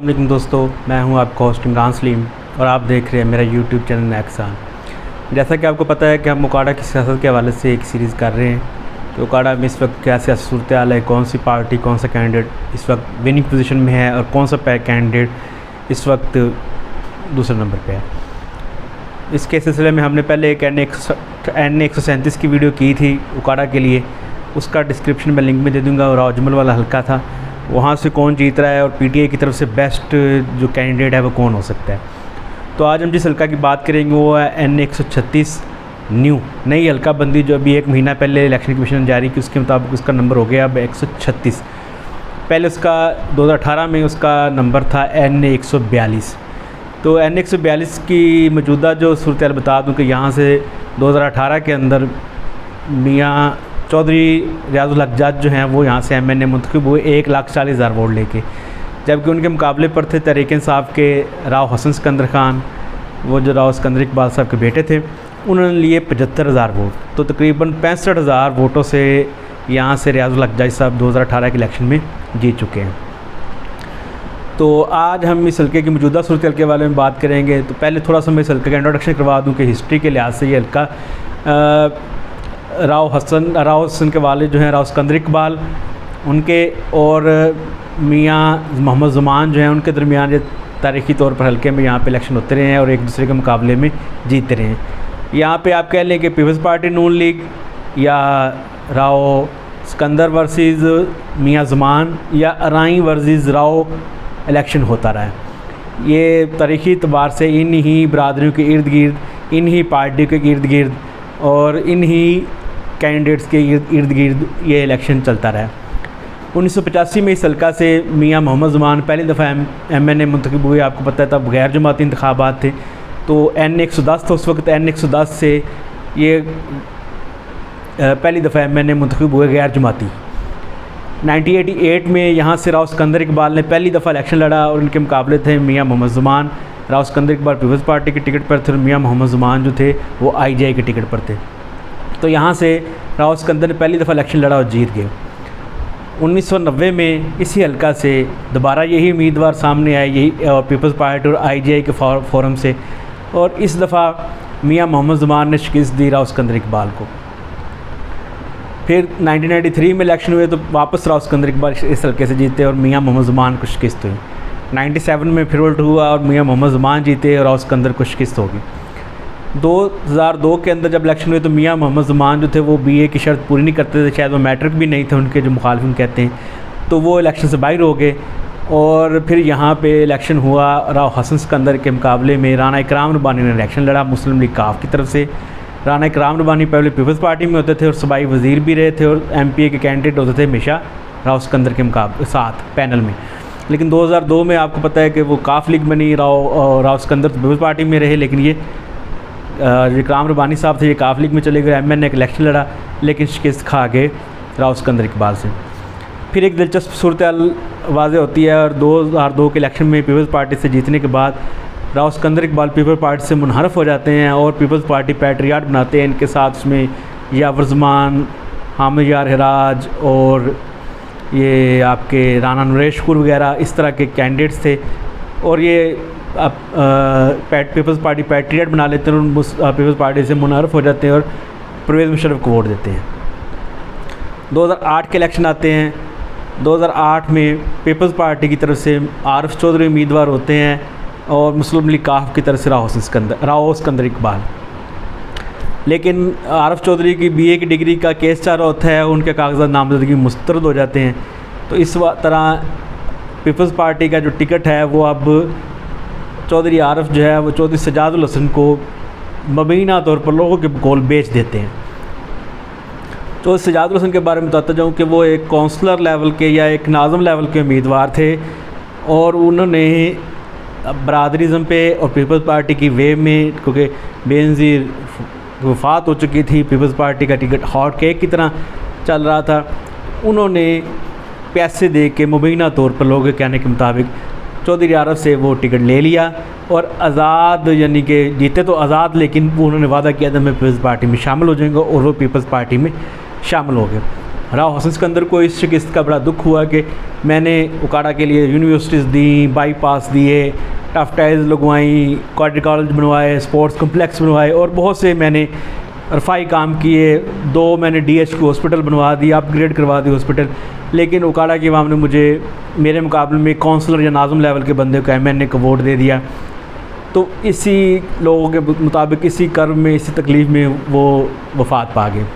अल्लाम दोस्तों, मैं हूँ आपका होस्ट इमरान सलीम और आप देख रहे हैं मेरा यूट्यूब चैनल नैक्सान जैसा कि आपको पता है कि हम मुकाड़ा की सियासत के हवाले से एक सीरीज़ कर रहे हैं। तो उकाड़ा में इस वक्त क्या सियासी सूरत हाल है, कौन सी पार्टी कौन सा कैंडिडेट इस वक्त विनिंग पोजीशन में है और कौन सा कैंडिडेट इस वक्त दूसरे नंबर पर है। इसके सिलसिले में हमने पहले एक एन एक एन एक सौ सैंतीस की वीडियो की थी उकाड़ा के लिए। उसका डिस्क्रिप्शन में लिंक में दे दूँगा और अजमल वाला हल्का था। वहाँ से कौन जीत रहा है और पीटीआई की तरफ़ से बेस्ट जो कैंडिडेट है वो कौन हो सकता है। तो आज हम जिस हल्का की बात करेंगे वो है एन एक सौ छत्तीस न्यू। नई हल्का बंदी जो अभी एक महीना पहले इलेक्शन कमीशन ने जारी की, उसके मुताबिक उसका नंबर हो गया अब एक सौ छत्तीस। पहले उसका 2018 में उसका नंबर था एन एक सौ बयालीस। तो एन एक सौ बयालीस की मौजूदा जो सूरत बता दूँ कि यहाँ से 2018 के अंदर मियाँ चौधरी रियाजुल हक जो हैं, वो यहाँ से एम एन ए हुए, एक लाख चालीस हज़ार वोट लेके। जबकि उनके मुकाबले पर थे तरीक साहब के राव हसन सिकंदर खान, वो जो राव सिकंदर इकबाल साहब के बेटे थे, उन्होंने लिए पचहत्तर हज़ार वोट। तो तकरीबन पैंसठ हज़ार वोटों से यहाँ से रियाजुल हक साहब दो हज़ार अठारह के इलेक्शन में जीत चुके हैं। तो आज हम इस हल्के की मौजूदा सूरत हल्के बारे में बात करेंगे। तो पहले थोड़ा सा मैं इस हल्के का इंट्रोडक्शन करवा दूँ कि हिस्ट्री के लिहाज से ये हल्का राव हसन राव हसन के वाले जो हैं, राव सिकंदर इकबाल उनके और मियाँ मोहम्मद ज़ुमान जो हैं, उनके दरमियान ये तारीख़ी तौर पर हल्के में यहाँ पे इलेक्शन होते रहे हैं और एक दूसरे के मुकाबले में जीतते रहे हैं। यहाँ पे आप कह लें कि पीपल्स पार्टी, नून लीग या राव सिकंदर वर्सेस मियाँ ज़ुमान या अराई वर्सेस राव इलेक्शन होता रहा है। ये तारीख़ी अतबार से इन ही बरदरीों के इर्द गिर्द इन ही पार्टियों के इर्द गिर्द और इन ही कैंडिडेट्स के इर्द गिर्द ये इलेक्शन चलता रहा। उन्नीस सौ पचासी में इस हल्का से मियाँ मोहम्मद ज़ुमान पहली दफ़ा एम एम एन ए मंतखब हुए। आपको पता है तब गैर जमाती इंतबात थे। तो एन एक सौ दस था उस वक्त। एन एक सौ दस से ये पहली दफ़ा एम एन ए मंतखब हुए गैर जमाती 1988 में यहाँ से राव सिकंदर इकबाल ने पहली दफ़ा इलेक्शन लड़ा और उनके मुकाबले थे मियाँ मोहम्मद ज़ुमान। राव सिकंदर इकबाल पीपल्स पार्टी के टिकट पर थे और मियाँ मोहम्मद ज़ुमान जो थे, वो आई जी आई के टिकट पर थे। तो यहाँ से राव सिकंदर ने पहली दफ़ा इलेक्शन लड़ा और जीत गए। 1990 में इसी हल्का से दोबारा यही उम्मीदवार सामने आए, यही और पीपल्स पार्टी और आईजीआई के फोरम से। और इस दफ़ा मियाँ मोहम्मद ज़ुमान ने शिकस्त दी राव सिकंदर इकबाल को। फिर 1993 में इलेक्शन हुए तो वापस राव सिकंदर इकबाल इस हल्के से जीते और मियाँ मोहम्मद ज़ुमान को शिकस्त हुई। 97 में फिर उल्ट हुआ और मियाँ मोहम्मद ज़ुमान जीते और राव सिकंदर को शिकस्त होगी 2002 के अंदर जब इलेक्शन हुए तो मियाँ मोहम्मद ज़ुमान जो थे वो बीए की शर्त पूरी नहीं करते थे, शायद वो मैट्रिक भी नहीं थे उनके, जो मुखालफिन कहते हैं। तो वो इलेक्शन से बाहर हो गए और फिर यहाँ पे इलेक्शन हुआ राव हसन सिकंदर के मुकाबले में। राना इकराम रबानी ने इलेक्शन लड़ा मुस्लिम लीग काफ की तरफ़ से। राना इकराम रबानी पहले पीपल्स पार्टी में होते थे और सबाई वज़ीर भी रहे थे और एम पी ए के कैंडिडेट होते थे हमेशा राव सिकंदर के मुकाबले साथ पैनल में। लेकिन 2002 में आपको पता है कि वो काफ लीग बनी, राव राव सिकंदर तो पीपल्स पार्टी में रहे, लेकिन ये विक्राम रबानी साहब थे, ये काफ लीग में चले गए, एम एन एक इलेक्शन लड़ा, लेकिन शिकस्त खा गए राव सिकंदर इकबाल से। फिर एक दिलचस्प सूरत वाज होती है और दो हज़ार दो के इलेक्शन में पीपल्स पार्टी से जीतने के बाद राव सिकंदर इकबाल पीपल्स पार्टी से मुनहरफ हो जाते हैं और पीपल्स पार्टी पैट्रियाट बनाते हैं इनके साथ उसमें यावरजमान हामिद यार हराज और ये आपके राना नरेशपुर वगैरह इस तरह के कैंडिडेट्स थे। और ये आप पैट पीपल्स पार्टी पैट्रियट बना लेते हैं और पीपल्स पार्टी से मुनहरफ हो जाते हैं और परवेज़ मुशरफ को वोट देते हैं। 2008 के इलेक्शन आते हैं। 2008 में पीपल्स पार्टी की तरफ़ से आरफ चौधरी उम्मीदवार होते हैं और मुस्लिम लीग काफ की तरफ़ से राव सिकंदर राव सिकंदर इकबाल। लेकिन आरफ चौधरी की बीए की डिग्री का केस चार होता है, उनके कागजात नामजदगी मुस्तरद हो जाते हैं। तो इस तरह पीपल्स पार्टी का जो टिकट है, वो अब चौधरी आरफ जो है, वो चौधरी सजादुल हसन को मबीना तौर पर लोगों के गोल बेच देते हैं। चौधरी सजादुल हसन के बारे में बताता जाऊँ कि वो एक काउंसलर लेवल के या एक नाजम लेवल के उम्मीदवार थे और उन्होंने बरदरीज़म पे और पीपल्स पार्टी की वे में, क्योंकि बेनज़ीर वफात हो चुकी थी, पीपल्स पार्टी का टिकट हॉट केक की तरह चल रहा था। उन्होंने पैसे दे के मुबीना तौर पर लोगों के कहने के मुताबिक चौधरी आरफ से वो टिकट ले लिया और आज़ाद, यानी कि जीते तो आज़ाद, लेकिन वो उन्होंने वादा किया था मैं पीपल्स पार्टी में शामिल हो जाएँगे और वो पीपल्स पार्टी में शामिल हो गए। राव हसन सिकंदर को इस शिकस्त का बड़ा दुख हुआ कि मैंने उकाड़ा के लिए यूनिवर्सिटीज़ दी बाईपास दिए टफ टाइल्स लगवाई कॉलेज कॉलेज बनवाए स्पोर्ट्स कम्प्लेक्स बनवाए और बहुत से मैंने रफाई काम किए, दो मैंने डी एच हॉस्पिटल बनवा दी अपग्रेड करवा दी हॉस्पिटल लेकिन उकाड़ा के वाम ने मुझे, मेरे मुकाबले में काउंसलर या नाजम लेवल के बंदे को एम एन ए को वोट दे दिया। तो इसी लोगों के मुताबिक, इसी कर्म में, इसी तकलीफ़ में वो वफात पा गए।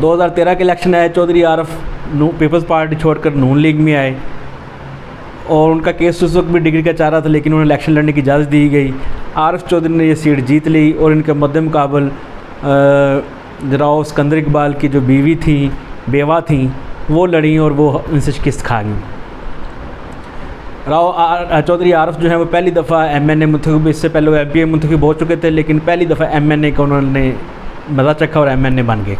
2013 के इलेक्शन आए, चौधरी आरफ नू पीपल्स पार्टी छोड़कर नून लीग में आए। और उनका केस उस वक्त भी डिग्री का चाह रहा था, लेकिन उन्हें इलेक्शन लड़ने की इजाज़त दी गई। आरफ चौधरी ने ये सीट जीत ली और इनके मद्द मुकाबल राव सिकंदर इकबाल की जो बीवी थी, बेवा थी, वो लड़ी और वो उनसे शिकस्त खा गई। राव चौधरी आरफ जो है, वो पहली दफ़ा एम एन ए मुंतब इससे पहले वो एम पी ए मुंतखब हो चुके थे, लेकिन पहली दफ़ा एम एन ए का उन्होंने मज़ा चखा और एम एन ए बन गए।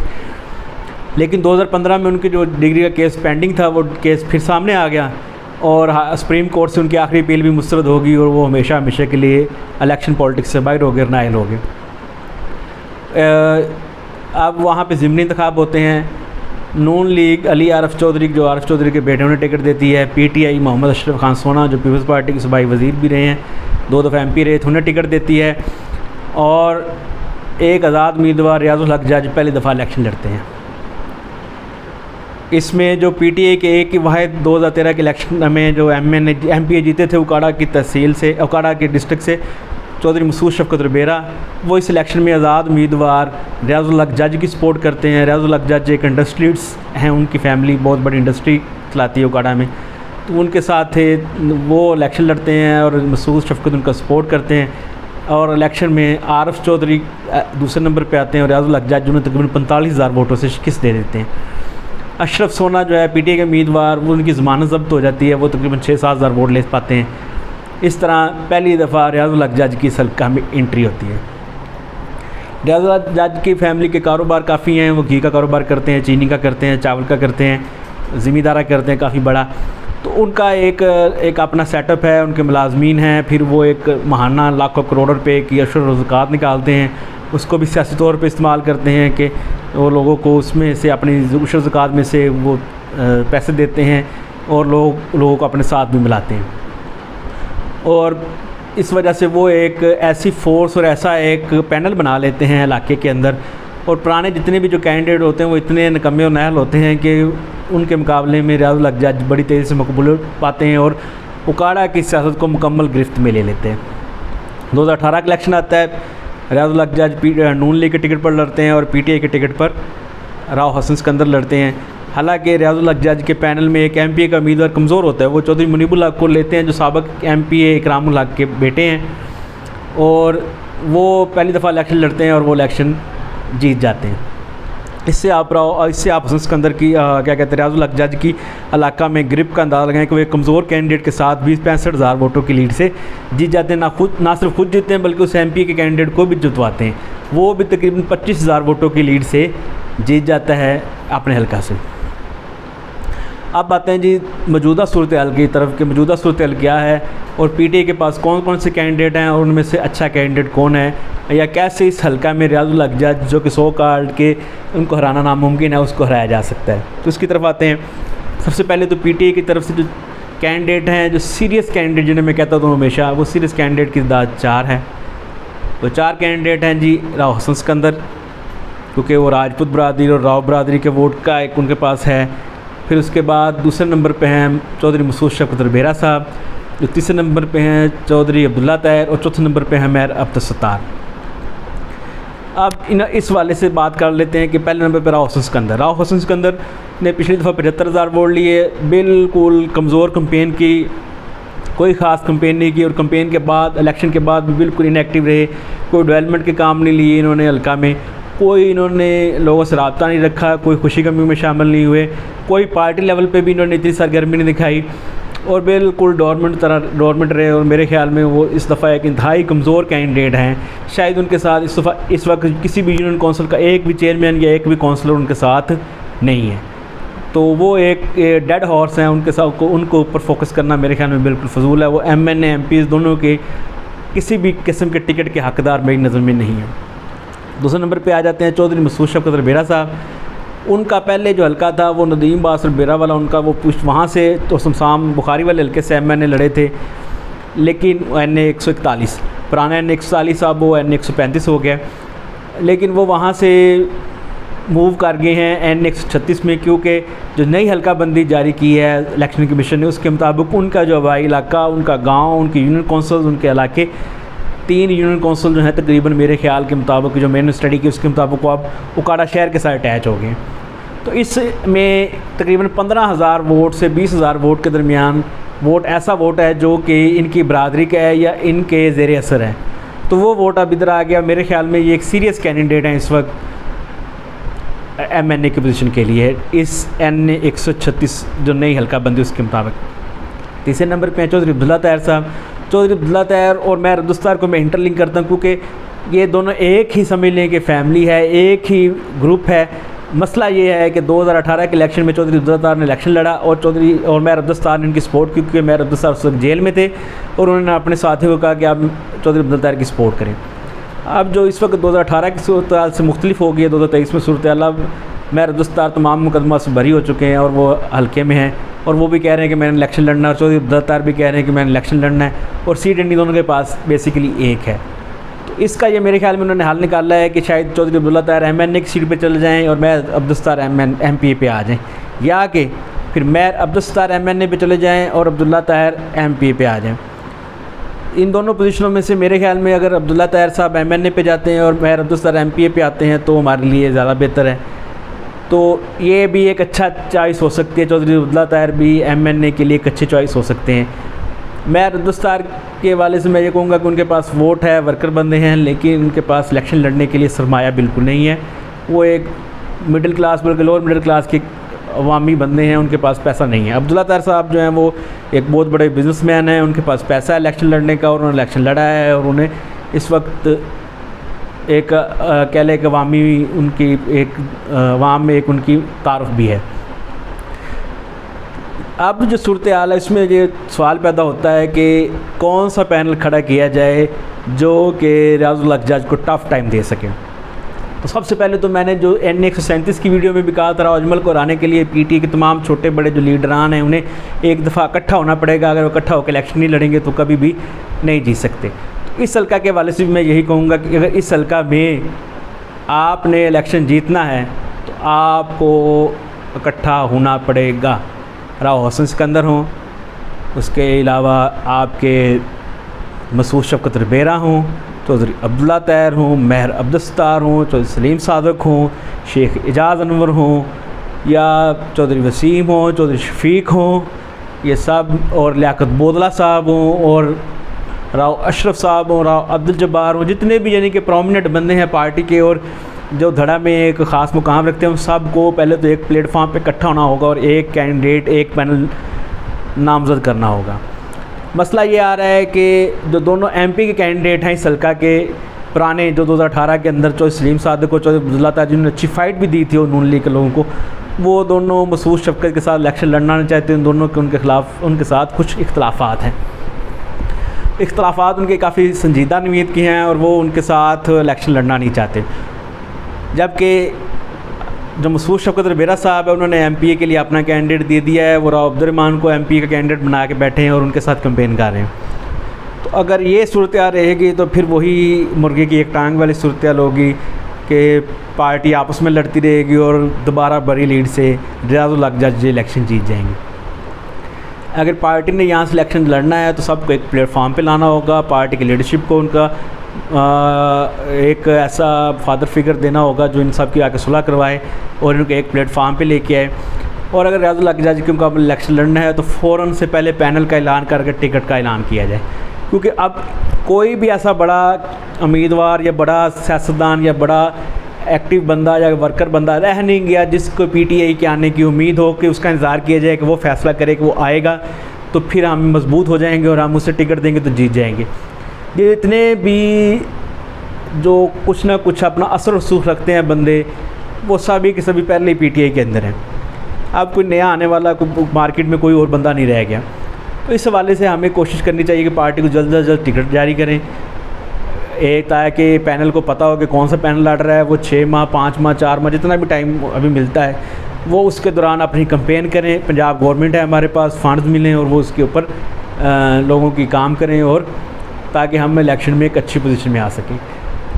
लेकिन 2015 में उनकी जो डिग्री का केस पेंडिंग था, वो केस फिर सामने आ गया और सुप्रीम कोर्ट से उनकी आखिरी अपील भी मुस्रद होगी और वो हमेशा हमेशा के लिए इलेक्शन पॉलिटिक्स से बाहर हो गए नायल हो गए अब वहाँ पे ज़मनी इंतखब होते हैं। नून लीग, अली आरफ चौधरी, जो आरफ चौधरी के बेटे उन्हें टिकट देती है। पीटीआई मोहम्मद अशरफ खान सोना, जो पीपल्स पार्टी के सूबाई वज़ीर भी रहे हैं। दो दफ़ा एमपी रहे थे, उन्हें टिकट देती है। और एक आज़ाद उम्मीदवार रियाजुल हक जज पहली दफ़ा इलेक्शन लड़ते हैं। इसमें जो पीटीए के एक ही वाद 2013 के इलेक्शन में जो M N M P A जीते थे, उकाड़ा की तहसील से, उकाड़ा के डिस्ट्रिक्ट से चौधरी मसूद शफकत रुबेरा, वो इस इलेक्शन में आज़ाद उम्मीदवार रियाजुल्लक जज की सपोर्ट करते हैं। रियाजुल्लक जज एक इंडस्ट्रीज़ हैं, उनकी फैमिली बहुत बड़ी इंडस्ट्री चलाती है उकाड़ा में। तो उनके साथ थे, वो इलेक्शन लड़ते हैं और मसूद शफकत उनका सपोर्ट करते हैं। और इलेक्शन में आरफ चौधरी दूसरे नंबर पे आते हैं और रियाजुल्लक जज उन्हें तकरीबन पैंतालीस हज़ार वोटों से शिकस्त दे देते हैं। अशरफ सोना जो है पीटीए के उम्मीदवार, वो उनकी ज़मानत जब्त हो जाती है, वो तकरीबन छः सात हज़ार वोट ले पाते हैं। इस तरह पहली दफ़ा रियाजुल जज की सलका में एंट्री होती है। रियाजुल जज की फैमिली के कारोबार काफ़ी हैं, वो घी का कारोबार करते हैं, चीनी का करते हैं, चावल का करते हैं, ज़मींदारा करते हैं, काफ़ी बड़ा। तो उनका एक एक अपना सेटअप है, उनके मुलाजमीन हैं, फिर वो एक महाना लाखों करोड़ रुपये की अशर रोज़गार निकालते हैं। उसको भी सियासी तौर पर इस्तेमाल करते हैं कि वो लोगों को उसमें से अपनी अशर ज़क़़त में से वो पैसे देते हैं और लोग, लोगों को अपने साथ भी मिलाते हैं। और इस वजह से वो एक ऐसी फोर्स और ऐसा एक पैनल बना लेते हैं इलाके के अंदर। और पुराने जितने भी जो कैंडिडेट होते हैं, वो इतने नकमे और नहल होते हैं कि उनके मुकाबले में रियाज जज बड़ी तेज़ी से मकबूल पाते हैं और उकाड़ा की सियासत को मुकम्मल गिरफ्त में ले लेते हैं। दो हज़ार अठारह का इलेक्शन आता है, रियाज जज नून लीग के टिकट पर लड़ते हैं और पीटीआई के टिकट पर राव हसन सिकंदर लड़ते हैं। हालाँकि रियाजुल जज के पैनल में एक एम पी ए का उम्मीदवार कमज़ोर होता है वो चौधरी मुनीबुल हक को लेते हैं जो सबक एम पी ए हक के बेटे हैं। और वो पहली दफ़ा इलेक्शन लड़ते हैं और वो इलेक्शन जीत जाते हैं। इससे आप रहो इससे आप हसन सिकंदर की आ, क्या कहते हैं रियाजुल जज की इलाका में ग्रिप का अंदाज़ा लगाएँ कि वो कमज़ोर कैंडिडेट के साथ बीस पैंसठ हज़ार वोटों की लीड से जीत जाते हैं। ना खुद ना सिर्फ़ खुद जीतते हैं बल्कि उस एम पी के कैंडिडेट को भी जितवाते हैं। वो भी तकरीबन पच्चीस हज़ार वोटों की लीड से जीत जाता है अपने हल्का से। अब आते हैं जी मौजूदा सूरत हाल की तरफ़ कि मौजूदा सूरत हाल क्या है और पीटीए के पास कौन कौन से कैंडिडेट हैं और उनमें से अच्छा कैंडिडेट कौन है? या कैसे इस हल्का में रियाजुल जज जो कि सो कार्ड के उनको हराना नामुमकिन है, उसको हराया जा सकता है? तो उसकी तरफ़ आते हैं। सबसे पहले तो पीटीए की तरफ़ से जो कैंडिडेट हैं, जो सीरियस कैंडिडेट जिन्हें मैं कहता हूँ हमेशा वो सीरियस कैंडिडेट की दाद चार हैं। तो चार कैंडिडेट हैं जी, राव हसन सिकंदर, क्योंकि वो राजपूत बरदरी और राव बरदरी के वोट का एक उनके पास है। फिर उसके बाद दूसरे नंबर पे हैं चौधरी मसूद शफकत बेरा साहब, जो तीसरे नंबर पे हैं चौधरी अब्दुल्ला तैर और चौथे नंबर पे हैं मैर अब्दुलसत्तार अब इन, इस वाले से बात कर लेते हैं कि पहले नंबर पर राव हसन सिकंदर। राव हसन सिकंदर ने पिछली दफ़ा पचहत्तर हज़ार वोट लिए, बिल्कुल कमज़ोर कंपेन की, कोई ख़ास कंपेन नहीं की और कंपेन के बाद इलेक्शन के बाद भी बिल्कुल इनएक्टिव रहे, कोई डेवलपमेंट के काम नहीं लिए इन्होंने हल्का में, कोई इन्होंने लोगों से रबता नहीं रखा, कोई खुशी गमी में शामिल नहीं हुए। कोई पार्टी लेवल पे भी इन्होंने इतनी सरगर्मी नहीं दिखाई। और बिल्कुल डॉर्मेंट तरह डॉर्मेंट रहे और मेरे ख्याल में वो इस दफ़ा एक इंतहाई कमज़ोर कैंडिडेट हैं। शायद उनके साथ इस दफ़ा इस वक्त किसी भी यूनियन कौंसिल का एक भी चेयरमैन या एक भी कौंसलर उनके साथ नहीं है। तो वो एक डेड हॉर्स हैं उनके साथ को उनको ऊपर फोकस करना मेरे ख्याल में बिल्कुल फजूल है। वो एम एन एम दोनों के किसी भी किस्म के टिकट के हकदार मेरी नज़र में नहीं है। दूसरे नंबर पे आ जाते हैं चौधरी मसूद शफकत बेरा साहब। उनका पहले जो हल्का था वो नदीम बास और बेरा वाला उनका, वो पुष्ट वहाँ से तो शमशाम बुखारी वाले हल्के से एम एन ए लड़े थे। लेकिन एन ए एक सौ इकतालीस, पुराना एन एक सौ चालीस, अब वो एन एक सौ पैंतीस हो गया। लेकिन वो वहाँ से मूव कर गए हैं एन एक सौ छत्तीस में, क्योंकि जो नई हल्का बंदी जारी की है, इलेक्शन कमीशन ने उसके मुताबिक उनका जो हवाई इलाका, उनका गाँव, उनके यूनियन कौंसल, उनके इलाके, तीन यूनियन कौंसल जो है तकरीबन मेरे ख्याल के मुताबिक, जो मैंने स्टडी की उसके मुताबिक वो अब उकाड़ा शहर के साथ अटैच हो गए। तो इसमें तकरीबन पंद्रह हज़ार वोट से बीस हज़ार वोट के दरमियान वोट ऐसा वोट है जो कि इनकी बरदरी का है या इनके ज़ेर असर है। तो वो वोट अब इधर आ गया। मेरे ख्याल में ये एक सीरियस कैंडिडेट हैं इस वक्त एम एन ए की पोजीशन के लिए। इस एन ए एक सौ छत्तीस जो नई हल्का बंदी उसके मुताबिक। तीसरे नंबर पर हैं चौधरी अब्दुल्ला तैयार साहब। चौधरी अब्दुल्ला तैयार और मैं रदुस्तार को मैं इंटरलिंक करता हूँ क्योंकि ये दोनों एक ही समझ लें कि फैमिली है, एक ही ग्रुप है। मसला ये है कि 2018 के इलेक्शन में चौधरी अब्दुल्तार ने इलेक्शन लड़ा और चौधरी और मैं अब्दुस्तार ने इनकी सपोर्ट की, क्योंकि मैं अब्दुस्तार उस वक्त जेल में थे और उन्होंने अपने साथियों को कहा कि आप चौधरी अब्दुल्तार की सपोर्ट करें। अब जो इस वक्त 2018 की सूरत से मुख्तलिफ़ हो गई है, दो हज़ार तेईस में सूरत मैं रदुस्तार तमाम मुकदमा से भरी हो चुके हैं और वो हल्के में हैं और वो भी कह रहे हैं कि मैंने इलेक्शन लड़ना है और चौधरी अब्दुल्तार भी कह रहे हैं कि मैंने इलेक्शन लड़ना है और सीट इंडी दोनों के पास बेसिकली एक है। इसका ये मेरे ख्याल में उन्होंने हाल निकाला है कि शायद चौधरी अब्दुल्ला तार एम एन ए की सीट पर चले जाएँ और मैं Abdussattar M N M P पे आ जाएँ। या कि फिर मैं एन ए पे चले जाएँ और अब्दुल्ला ताहिर एम पी पे आ जाएँ। इन दोनों पोजीशनों में से मेरे ख्याल में अगर अब्दुल्ला ताहिर साहब एम एन ए पे जाते हैं और मैं अब्दुस्तार एम पी ए पे आते हैं तो हमारे लिए ज़्यादा बेहतर है। तो ये भी एक अच्छा चॉइस हो सकती है। चौधरी अब्दुल्ला ताहिर भी एम एन ए के लिए एक अच्छे चॉइस हो सकते हैं। मैं रदुस्तार के वाले से मैं ये कहूँगा कि उनके पास वोट है, वर्कर बंदे हैं, लेकिन उनके पास इलेक्शन लड़ने के लिए सरमाया बिल्कुल नहीं है। वो एक मिडिल क्लास बल्कि लोअर मिडिल क्लास के अवामी बंदे हैं, उनके पास पैसा नहीं है। अब्दुल्ला तार साहब जो हैं, वो एक बहुत बड़े बिजनेसमैन हैं, उनके पास पैसा है इलेक्शन लड़ने का और उन्होंने इलेक्शन लड़ा है और उन्हें इस वक्त एक कह लें कि अवामी उनकी एक अवाम में एक उनकी तारफ़ भी है। अब जो सूरत हाल है, इसमें ये सवाल पैदा होता है कि कौन सा पैनल खड़ा किया जाए जो कि रियाजुल अजाज को टफ़ टाइम दे सके। तो सबसे पहले तो मैंने जो एन एक सौ सैंतीस की वीडियो में भी कहा था अजमल को हराने के लिए पीटी के तमाम छोटे बड़े जो लीडरान हैं, उन्हें एक दफ़ा इकट्ठा होना पड़ेगा। अगर वो इकट्ठा होकर इलेक्शन नहीं लड़ेंगे तो कभी भी नहीं जीत सकते। तो इस हल्का के वाले से भी मैं यही कहूँगा कि अगर इस हल्का में आपने इलेक्शन जीतना है तो आपको इकट्ठा होना पड़ेगा। राव हसन सिकंदर हों, उसके अलावा आपके मसूद शफ़त रबेरा हों, चौधरी अब्दुल्ला तैर हों, महर अब्दस्तार हों, चौधरी सलीम सादक हों, शेख एजाज अनवर हों, या चौधरी वसीम हों, चौधरी शफीक हों, ये सब और लियाकत बोदला साहब हों और राव अशरफ साहब हों, राव अब्दुल जब्बार हों, जितने भी यानी कि प्रोमिनेंट बंदे हैं पार्टी के और जो धड़ा में एक ख़ास मुकाम रखते हैं, उन सबको पहले तो एक प्लेटफॉर्म पे इकट्ठा होना होगा और एक कैंडिडेट एक पैनल नामजद करना होगा। मसला ये आ रहा है कि जो दोनों एमपी के कैंडिडेट हैं इस हल्का के पुराने जो 2018 के अंदर चौधरी सलीम सादक को चौधरी अब्दुल्ला ताज जिन्होंने अच्छी फ़ाइट भी दी थी और नून लीग के लोगों को, वो दोनों मसूस शफकत के साथ इलेक्शन लड़ना नहीं चाहते, उन दोनों के, उनके ख़िलाफ़, उनके साथ कुछ इख्तलाफात हैं। इख्तलाफात उनके काफ़ी संजीदा नवीद के हैं और वो उनके साथ इलेक्शन लड़ना नहीं चाहते। जबकि जो मसूद शफकत रबेरा साहब है, उन्होंने एम पी ए के लिए अपना कैंडिडेट दे दिया है, वो राव अब्दुलरमान को एम पी का कैंडिडेट बना के बैठे हैं और उनके साथ कंपेन कर रहे हैं। तो अगर ये सूरत रहेगी तो फिर वही मुर्गे की एक टांग वाली सूरत होगी कि पार्टी आपस में लड़ती रहेगी और दोबारा बड़ी लीड से रियाजुल जज इलेक्शन जीत जाएँगे। अगर पार्टी ने यहाँ से इलेक्शन लड़ना है तो सबको एक प्लेटफॉर्म पे लाना होगा, पार्टी की लीडरशिप को उनका एक ऐसा फादर फिगर देना होगा जो इन सब की आके सुलह करवाए और इनको एक प्लेटफार्म पे लेके आए। और अगर रियाजुल जाए, क्योंकि अब इलेक्शन लड़ना है तो फ़ौर से पहले पैनल का ऐलान करके टिकट का ऐलान किया जाए। क्योंकि अब कोई भी ऐसा बड़ा उम्मीदवार या बड़ा सियासतदान या बड़ा एक्टिव बंदा या वर्कर बंदा रह नहीं गया, जिसको पीटीआई के आने की उम्मीद हो कि उसका इंतज़ार किया जाए कि वो फैसला करे, कि वो आएगा तो फिर हम मज़बूत हो जाएँगे और हम उसे टिकट देंगे तो जीत जाएँगे। ये इतने भी जो कुछ ना कुछ अपना असर रसूख रखते हैं बंदे, वो सभी के सभी पहले ही पीटीआई के अंदर हैं। अब कोई नया आने वाला मार्केट में कोई और बंदा नहीं रह गया। तो इस हवाले से हमें कोशिश करनी चाहिए कि पार्टी को जल्द अज जल्द टिकट जारी करें। एक ताकि पैनल को पता हो कि कौन सा पैनल लड़ रहा है, वो छः माह, पाँच माह, चार माह, जितना भी टाइम अभी मिलता है, वो उसके दौरान अपनी कंपेन करें। पंजाब गवर्नमेंट है हमारे पास फंड्स मिलें और वो उसके ऊपर लोगों की काम करें और ताकि हम इलेक्शन में एक अच्छी पोजीशन में आ सकें।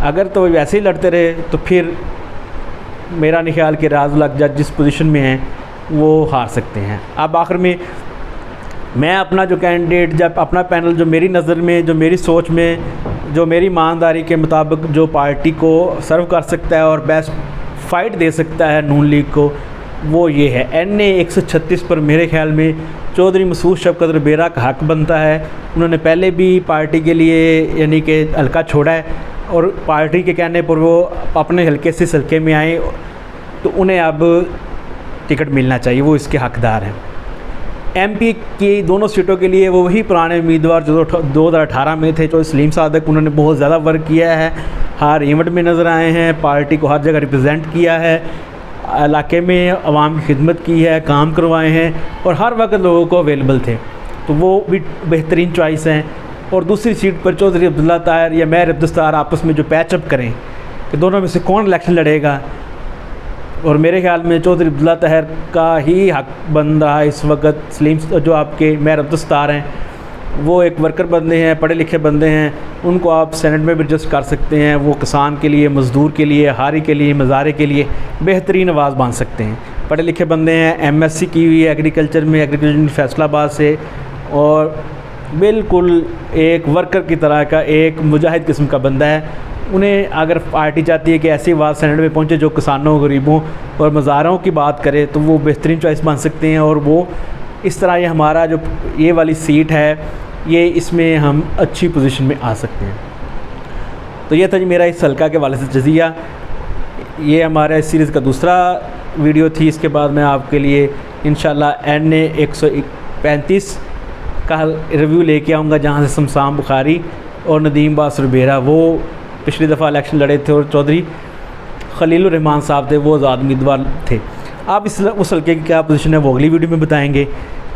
अगर तो वैसे ही लड़ते रहे तो फिर मेरा नहीं ख्याल कि राज जज जिस पोजीशन में हैं, वो हार सकते हैं। अब आखिर में मैं अपना जो कैंडिडेट जब अपना पैनल जो मेरी नज़र में, जो मेरी सोच में, जो मेरी ईमानदारी के मुताबिक जो पार्टी को सर्व कर सकता है और बेस्ट फाइट दे सकता है नून लीग को, वो ये है। एन ए एक सौ छत्तीस पर मेरे ख्याल में चौधरी मसूद शफकत रबेरा का हक बनता है। उन्होंने पहले भी पार्टी के लिए यानी कि हल्का छोड़ा है और पार्टी के कहने पर वो अपने हल्के से हल्के में आए तो उन्हें अब टिकट मिलना चाहिए, वो इसके हकदार हैं। एमपी की दोनों सीटों के लिए वो वही पुराने उम्मीदवार जो दो हज़ार अठारह में थे, जो सलीम सादक, उन्होंने बहुत ज़्यादा वर्क किया है। हर इवेंट में नज़र आए हैं, पार्टी को हर जगह रिप्रेजेंट किया है। इलाके में आवाम की खिदमत की है, काम करवाए हैं और हर वक्त लोगों को अवेलेबल थे। तो वो भी बेहतरीन चॉइस हैं। और दूसरी सीट पर चौधरी अब्दुल्ला तायर या मैर अब्दुस्तार आपस में जो पैचअप करें कि दोनों में से कौन इलेक्शन लड़ेगा? और मेरे ख्याल में चौधरी अब्दुल्ला तहर का ही हक बन रहा है इस वक्त, सलीम जो आपके मैर अब्दुस्तार हैं। वो एक वर्कर बंदे हैं पढ़े लिखे बंदे हैं, उनको आप सेनेट में भी एडजस्ट कर सकते हैं, वो किसान के लिए, मज़दूर के लिए, हारी के लिए, मज़ारे के लिए बेहतरीन आवाज़ बाँध सकते हैं। पढ़े लिखे बंदे हैं एमएससी की हुई है एग्रीकल्चर में एग्रीकल्चर फैसलाबाद से और बिल्कुल एक वर्कर की तरह का एक मुजाहिद किस्म का बंदा है। उन्हें अगर पार्टी चाहती है कि ऐसी बात सेनेट में पहुँचे जो किसानों, गरीबों और मज़ारों की बात करे तो वो बेहतरीन चॉइस बन सकते हैं और वो इस तरह ये हमारा जो ये वाली सीट है ये इसमें हम अच्छी पोजीशन में आ सकते हैं। तो ये था जी मेरा इस हल्का के वाले से जजिया। ये हमारा इस सीरीज़ का दूसरा वीडियो थी। इसके बाद मैं आपके लिए इन शाला एन ए एक सौ पैंतीस का रिव्यू लेके आऊँगा, जहाँ से शमशाम बुखारी और नदीम बास रुबेरा वो पिछली दफ़ा इलेक्शन लड़े थे और चौधरी खलील रहमान साहब थे, वो आज़ाद उम्मीदवार थे। आप इस उस हल्के की क्या पोजीशन है, वो अगली वीडियो में बताएँगे।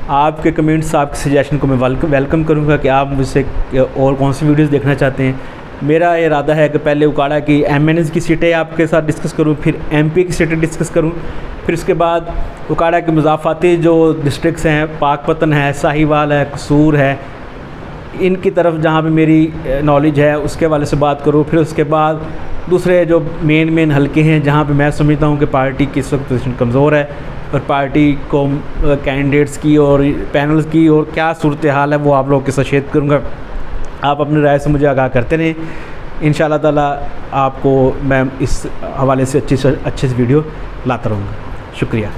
आपके कमेंट्स आपके सजेशन को मैं वेलकम करूँगा कि आप मुझसे और कौन सी वीडियोज़ देखना चाहते हैं। मेरा इरादा है कि पहले उकाड़ा की एम की सीटें आपके साथ डिस्कस करूँ, फिर एमपी की सीटें डिस्कस करूँ, फिर उसके बाद उकाड़ा के मुजाफाती जो डिस्ट्रिक्स हैं, पाकपतन है, साहिवाल है, कसूर है, इनकी तरफ़ जहाँ पे मेरी नॉलेज है, उसके वाले से बात करूँ, फिर उसके बाद दूसरे जो मेन मेन हल्के हैं, जहाँ पे मैं समझता हूँ कि पार्टी की इस वक्त पोजिशन कमज़ोर है और पार्टी को कैंडिडेट्स की और पैनल्स की और क्या सूरत हाल है वो आप लोगों के शेयर करूँगा। आप अपनी राय से मुझे आगाह करते रहें। इन ताला आपको मैं इस हवाले से अच्छी से, अच्छे से वीडियो लाता रहूँगा। शुक्रिया।